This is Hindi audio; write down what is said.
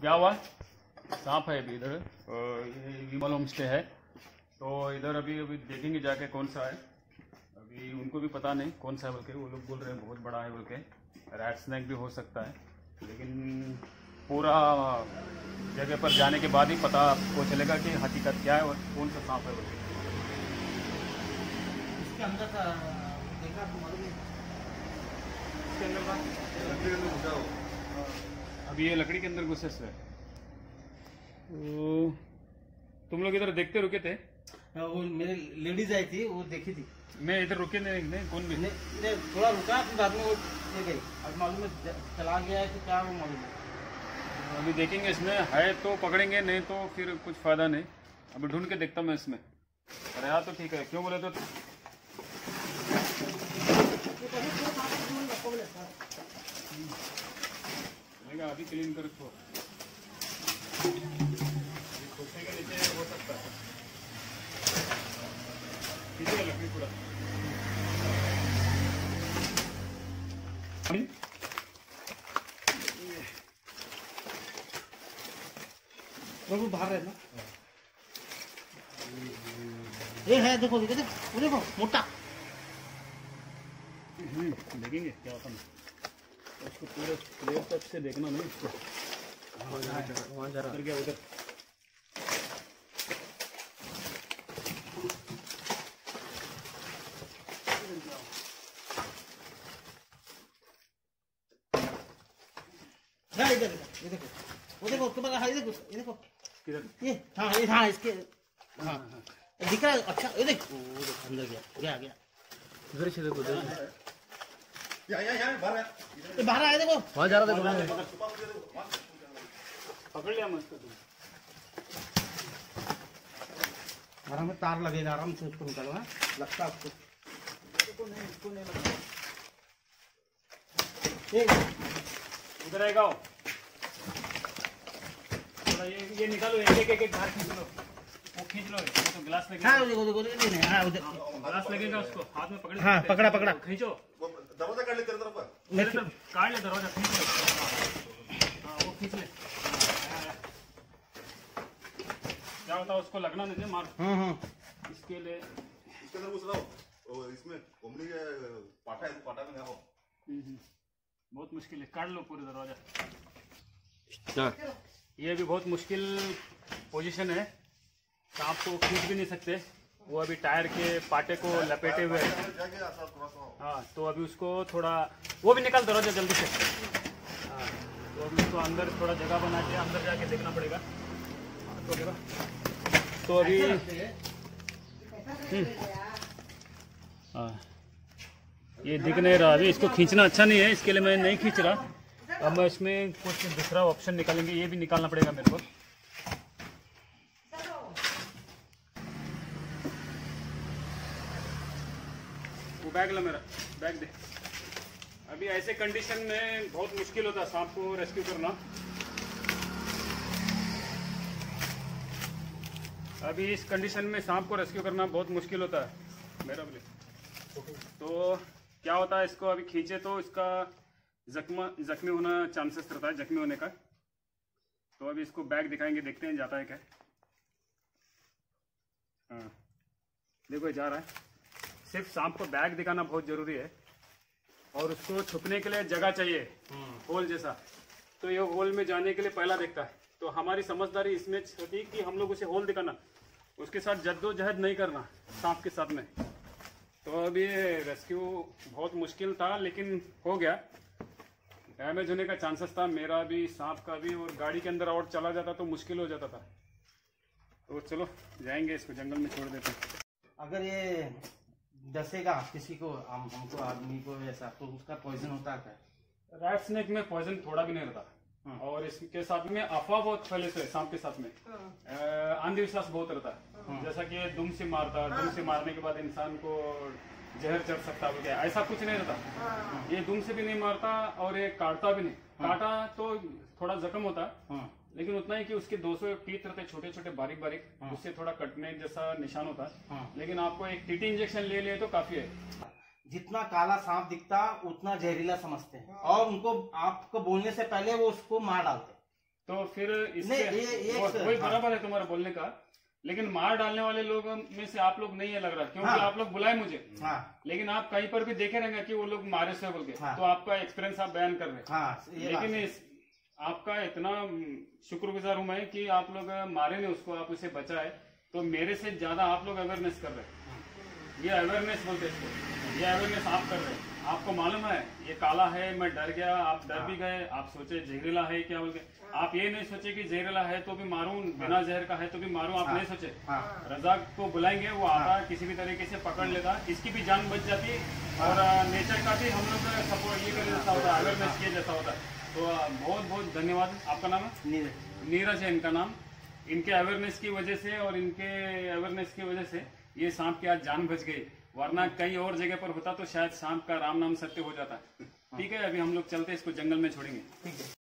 क्या हुआ? सांप है अभी इधर। और विमल होम स्टे है। तो इधर अभी अभी देखेंगे जाके कौन सा है। अभी उनको भी पता नहीं कौन सा है बोल के वो लोग बोल रहे हैं बहुत बड़ा है बोल के रैट स्नैक भी हो सकता है। लेकिन पूरा जगह पर जाने के बाद ही पता आपको चलेगा कि हकीकत क्या है और कौन सा सांप है बोल इसके अंदर का देखा तो नहीं अभी ये लकड़ी के अंदर घुसे से। तो तुम लोग इधर देखते रुके थे? हाँ, वो मेरे लेडीज़ आई थी वो देखी थी। मैं इधर रुके नहीं, नहीं कौन भी? ने, ने थोड़ा रुका फिर बाद में वो ले गई। अब मालूम है चला गया है कि क्या वो मालूम है। अभी देखेंगे इसमें है तो पकड़ेंगे नहीं तो फिर कुछ फ़ायदा नहीं। अभी ढूंढ के देखता मैं इसमें। अरे हाँ तो ठीक है क्यों बोले तो चलेगा अभी क्लीन कर छोड़ ये के नीचे हो सकता है खींचेगा लकड़ी पूरा प्रभु बाहर है ना। ये है देखो देखो देखो मोटा। हम्म, देखेंगे क्या होता है। उसको पूरे क्लियर टच से देखना नहीं उसको जा उधर गया उधर इधर ये वो देखो। तुम्हारा हाँ ये हाँ ये हाँ इसके हाँ। दिख रहा है अच्छा ये देखो। अंदर गया गया गया। इधर से देखो बाहर आया देखो। वहाँ जा रहा देखो पकड़ लिया मैं उसको तुम आराम में तार लगेगा आराम से उसको निकालो हाँ। लगता है उसको। ये उधर आएगा थोड़ा ये ये निकालो एक एक एक बाहर खींच लो। वो खींच लो तो गिलास लगेगा। हाँ देखो देखो देखो नहीं हाँ उधर। गिलास लगेगा उसको हाथ में पकड़ हाँ, पकड़ा, पकड़ा। खींचो। दरवाज़ा काढले तेरे तरफ़ मेरे तरफ़ काट ले दरवाज़ा खींच ले हाँ वो खींच ले। क्या होता उसको लगना नहीं दे मार हाँ हाँ इसके लिए इसके अंदर घुस रहा इसमें पाटा है पाटा में देखो हम्म, हम्म। बहुत मुश्किल है काट लो पूरे दरवाज़ा हाँ। ये भी बहुत मुश्किल पोजीशन है सांप को खींच भी नहीं सकते वो अभी टायर के पाटे को लपेटे हुए है। हाँ तो अभी उसको थोड़ा वो भी निकाल दरवाज़ा जल्दी से। हाँ तो अभी उसको अंदर थोड़ा जगह बना के अंदर जाके देखना पड़ेगा। तो तो अभी हम्म। हाँ। ये दिख नहीं रहा अभी इसको खींचना अच्छा नहीं है इसके लिए मैं नहीं खींच रहा। अब मैं इसमें कुछ दूसरा ऑप्शन निकालेंगे ये भी निकालना पड़ेगा मेरे को। वो बैग ला मेरा, बैग दे। अभी ऐसे कंडीशन में बहुत मुश्किल होता है सांप को रेस्क्यू करना। अभी इस कंडीशन में सांप को रेस्क्यू करना बहुत मुश्किल होता है। मेरा भी तो क्या होता है इसको अभी खींचे तो इसका जख्म, जख्मी होना चांसेस रहता है, जख्मी होने का। तो अभी इसको बैग दिखाएँगे, देखते हैं जाता है क्या। हाँ। देखो जा रहा है। सिर्फ़ सांप को बैग दिखाना बहुत ज़रूरी है। और उसको छुपने के लिए जगह चाहिए, होल जैसा। तो ये होल में जाने के लिए पहला देखता है। तो हमारी समझदारी इसमें थी कि हम लोग उसे होल दिखाना, उसके साथ जद्दोजहद नहीं करना, सांप के साथ में। तो अब ये रेस्क्यू बहुत मुश्किल था, लेकिन हो गया। डैमेज होने का चांसेस था, मेरा भी, सांप का भी, और गाड़ी के अंदर और चला जाता तो मुश्किल हो जाता था। तो चलो, जाएँगे इसको जंगल में छोड़ देते अगर ये डसेगा किसी को हम हमको आदमी को ऐसा तो उसका पॉइजन होता है रैट स्नेक में पॉइजन थोड़ा भी नहीं रहता। और इसके साथ में अफवाह बहुत फैले से सांप के साथ में। अंधविश्वास बहुत रहता है। जैसा कि दुम से मारता है दुम से मारने के बाद इंसान को जहर चढ़ सकता है क्या ऐसा कुछ नहीं रहता। ये दुम से भी नहीं मारता और ये काटता भी नहीं। काटा तो थोड़ा जख्म होता। है हाँ। लेकिन उतना ही कि उसके 200 टीथ रहते छोटे छोटे बारीक बारीक हाँ। उससे थोड़ा कटने जैसा निशान होता। है। हाँ लेकिन आपको एक टीटी इंजेक्शन ले लिए तो काफ़ी है। जितना काला सांप दिखता उतना जहरीला समझते हैं। और उनको आपको बोलने से पहले वो उसको मार डालते तो फिर इसके नहीं, ये- ये वो- एक- वही हाँ। बराबर है तुम्हारा बोलने का। लेकिन मार डालने वाले लोगों में से आप लोग नहीं है लग रहा क्योंकि हाँ। आप लोग बुलाए मुझे। हाँ। लेकिन आप कहीं पर भी देखे रहेंगे कि वो लोग मारे से बोल के हाँ। तो आपका एक्सपीरियंस आप बयान कर रहे हैं। हाँ लेकिन इस आपका इतना शुक्रगुजार हूँ मैं कि आप लोग मारे नहीं उसको आप उसे बचाए। तो मेरे से ज़्यादा आप लोग अवेयरनेस कर रहे हैं। ये अवेयरनेस बोलते हैं इसको। ये अवेयरनेस आप कर रहे हैं। आपको मालूम है ये काला है मैं डर गया आप डर भी गए आप सोचे जहरीला है क्या बोल के आप ये नहीं सोचे कि जहरीला है तो भी मारू बिना जहर का है तो भी मारू आप नहीं सोचे। हाँ। रजाक को बुलाएँगे वो आता किसी भी तरीके से पकड़ लेता इसकी भी जान बच जाती और नेचर का भी हम लोग सपोर्ट ये कर जैसा होता है। अवेयरनेस किया जैसा होता। है तो बहुत बहुत धन्यवाद। आपका नाम है? नीरज। नीरज है इनका नाम। इनके अवेयरनेस की वजह से और इनके अवेयरनेस की वजह से ये सांप की आज जान बच गई। वरना कई और जगह पर होता तो शायद सांप का राम नाम सत्य हो जाता। ठीक है अभी हम लोग चलते इसको जंगल में छोड़ेंगे। ठीक है।